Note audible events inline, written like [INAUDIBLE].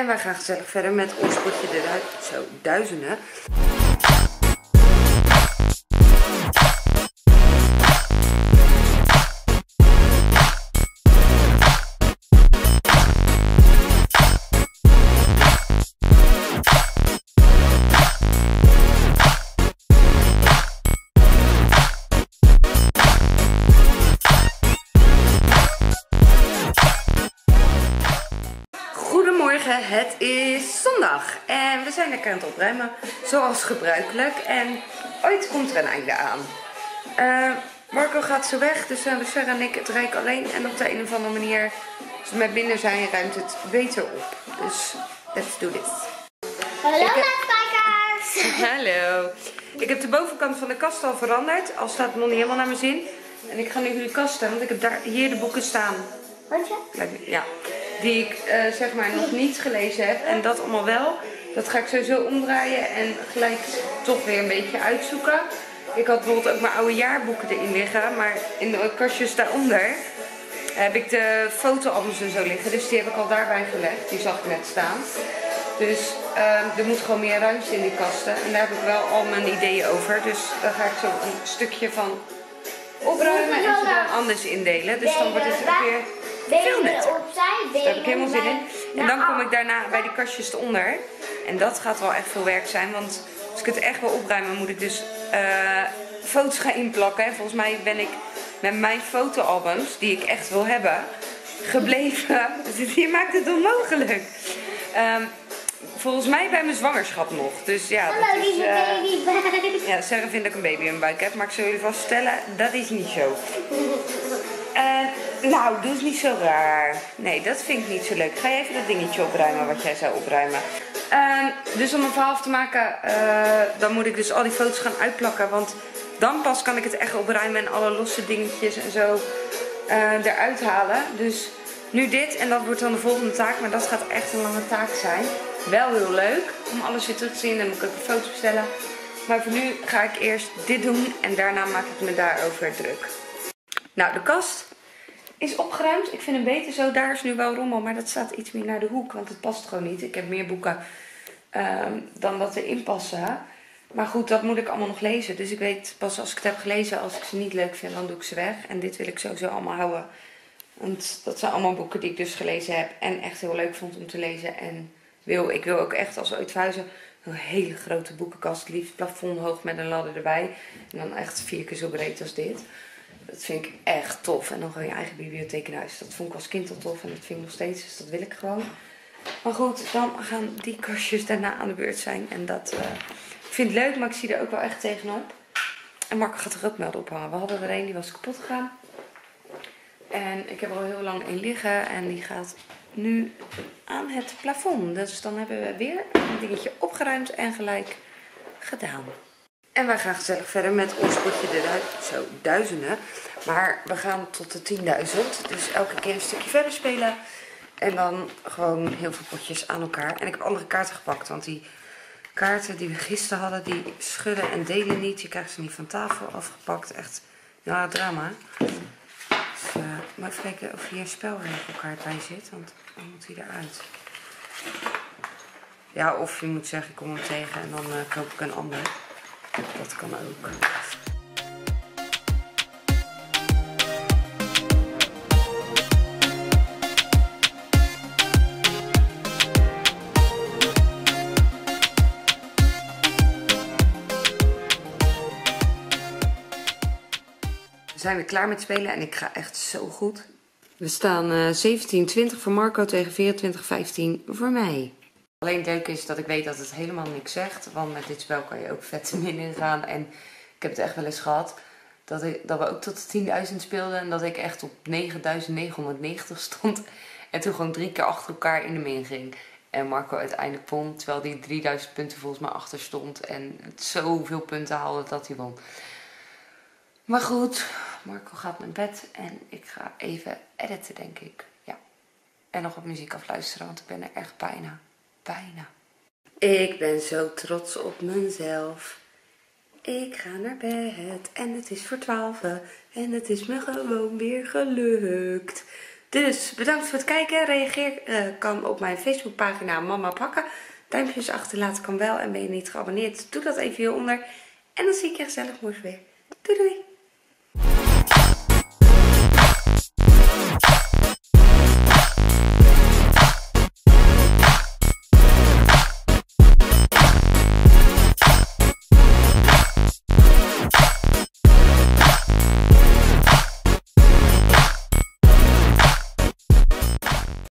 En wij gaan gezellig verder met ons potje du zo, duizenden. Het is zondag en we zijn lekker aan het opruimen, zoals gebruikelijk. En ooit komt er een einde aan. Eh, Marco gaat zo weg, dus uh, Sarah en ik het rijk alleen. En op de een of andere manier, als we met binnen zijn, ruimt het beter op. Dus let's do this. Hallo heb- kijkers! [LAUGHS] Hallo. Ik heb de bovenkant van de kast al veranderd, al staat het nog niet helemaal naar mijn zin. En ik ga nu jullie kasten, want ik heb daar hier de boeken staan. Wat je? Ja, die ik eh, zeg maar nog niet gelezen heb. En dat allemaal wel. Dat ga ik sowieso omdraaien en gelijk toch weer een beetje uitzoeken. Ik had bijvoorbeeld ook mijn oude jaarboeken erin liggen. Maar in de kastjes daaronder heb ik de fotoalbums en zo liggen. Dus die heb ik al daarbij gelegd. Die zag ik net staan. Dus eh, er moet gewoon meer ruimte in die kasten. En daar heb ik wel al mijn ideeën over. Dus daar ga ik zo een stukje van opruimen en ze dan anders indelen. Dus dan wordt het ook weer veel netter. opzij, Daar heb ik helemaal zin in. En dan kom ik daar. daarna bij die kastjes eronder. En dat gaat wel echt veel werk zijn. Want als ik het echt wil opruimen, moet ik dus eh, foto's gaan inplakken. En volgens mij ben ik met mijn fotoalbums, die ik echt wil hebben, gebleven. [LAUGHS] Dus je maakt het onmogelijk. Ehm, volgens mij bij mijn zwangerschap nog. Dus ja, dat Hallo is... lieve eh, babybuik. ja, Sarah vindt dat ik een baby in mijn buik heb, maar ik zal jullie vaststellen, dat is niet zo. [LAUGHS] Eh, nou, doe eens niet zo raar. Nee, dat vind ik niet zo leuk. Ga je even dat dingetje opruimen wat jij zou opruimen. Ehm, dus om een verhaal te maken, eh, dan moet ik dus al die foto's gaan uitplakken. Want dan pas kan ik het echt opruimen en alle losse dingetjes en zo eh, eruit halen. Dus nu dit en dat wordt dan de volgende taak. Maar dat gaat echt een lange taak zijn. Wel heel leuk om alles weer terug te zien. Dan moet ik ook de foto's bestellen. Maar voor nu ga ik eerst dit doen en daarna maak ik me daarover druk. Nou, de kast is opgeruimd. Ik vind hem beter zo. Daar is nu wel rommel, maar dat staat iets meer naar de hoek, want het past gewoon niet. Ik heb meer boeken ehm, dan dat erin passen. Maar goed, dat moet ik allemaal nog lezen. Dus ik weet pas als ik het heb gelezen, als ik ze niet leuk vind, dan doe ik ze weg. En dit wil ik sowieso allemaal houden. Want dat zijn allemaal boeken die ik dus gelezen heb en echt heel leuk vond om te lezen. En wil, ik wil ook echt als we ooit een hele grote boekenkast. Liefst plafondhoog met een ladder erbij. En dan echt vier keer zo breed als dit. Dat vind ik echt tof. En dan gewoon je eigen bibliotheek in huis. Dat vond ik als kind al tof en dat vind ik nog steeds. Dus dat wil ik gewoon. Maar goed, dan gaan die kastjes daarna aan de beurt zijn. En dat eh, ik vind het leuk, maar ik zie er ook wel echt tegenop. En Marco gaat er ook melden ophangen. We hadden er een, die was kapot gegaan. En ik heb er al heel lang een liggen. En die gaat nu aan het plafond. Dus dan hebben we weer een dingetje opgeruimd en gelijk gedaan. En wij gaan gezellig verder met ons potje du zo, duizenden. Maar we gaan tot de 10.000. Dus elke keer een stukje verder spelen. En dan gewoon heel veel potjes aan elkaar. En ik heb andere kaarten gepakt. Want die kaarten die we gisteren hadden, die schudden en delen niet. Je krijgt ze niet van tafel afgepakt. Echt ja, drama. Dus, maar even kijken of hier een spelregelkaart bij zit. Want dan moet hij eruit. Ja, of je moet zeggen, ik kom hem tegen en dan eh, koop ik een ander. Dat kan ook. We zijn weer klaar met spelen en ik ga echt zo goed. We staan eh 17-20 voor Marco tegen 24-15 voor mij. Alleen het is dat ik weet dat het helemaal niks zegt. Want met dit spel kan je ook vet [LAUGHS] min ingaan. En ik heb het echt wel eens gehad. Dat, ik, dat we ook tot de 10.000 speelden. En dat ik echt op 9.990 stond. [LAUGHS] En toen gewoon drie keer achter elkaar in de min ging. En Marco uiteindelijk won. Terwijl hij 3000 punten volgens mij achter stond. En het zoveel punten haalde dat hij won. Maar goed, Marco gaat naar bed. En ik ga even editen denk ik. Ja. En nog wat muziek afluisteren. Want ik ben er echt bijna. Bijna. Ik ben zo trots op mezelf. Ik ga naar bed en het is voor twaalf en het is me gewoon weer gelukt. Dus bedankt voor het kijken. Reageer eh, kan op mijn Facebookpagina Mama Pakken. Duimpjes achterlaten kan wel. En ben je niet geabonneerd, doe dat even hieronder. En dan zie ik je gezellig morgen weer. Doei doei!